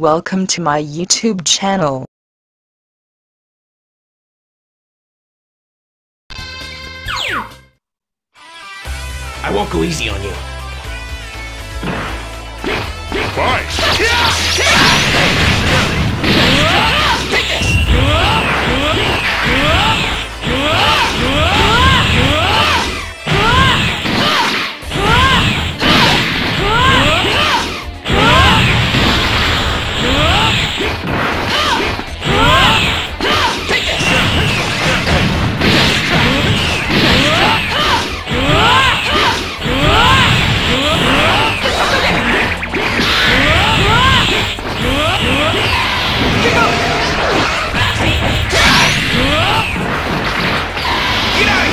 Welcome to my YouTube channel. I won't go easy on you. Fight!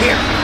Yeah!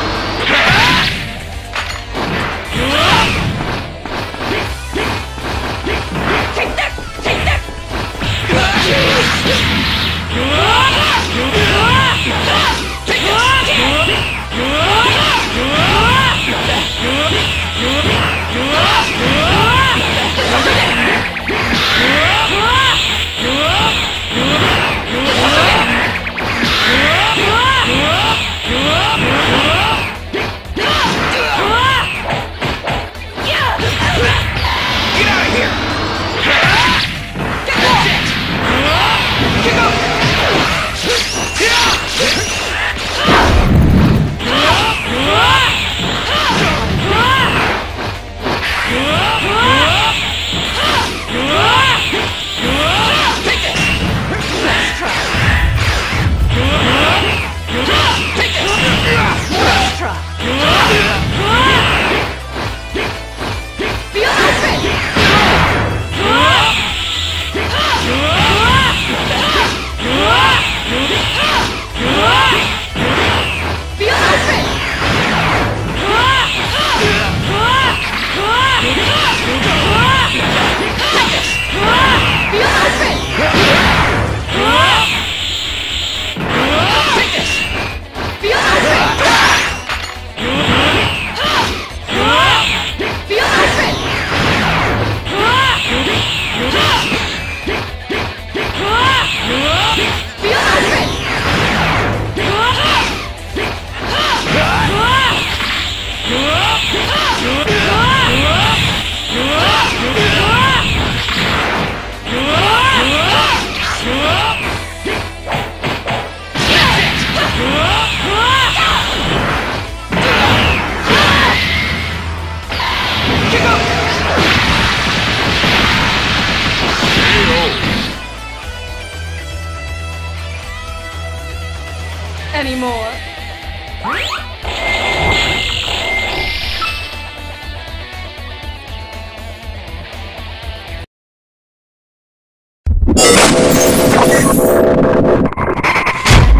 Anymore.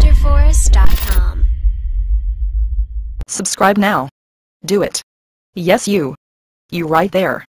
Wonderforest.com. Subscribe now. Do it. Yes, you. You right there.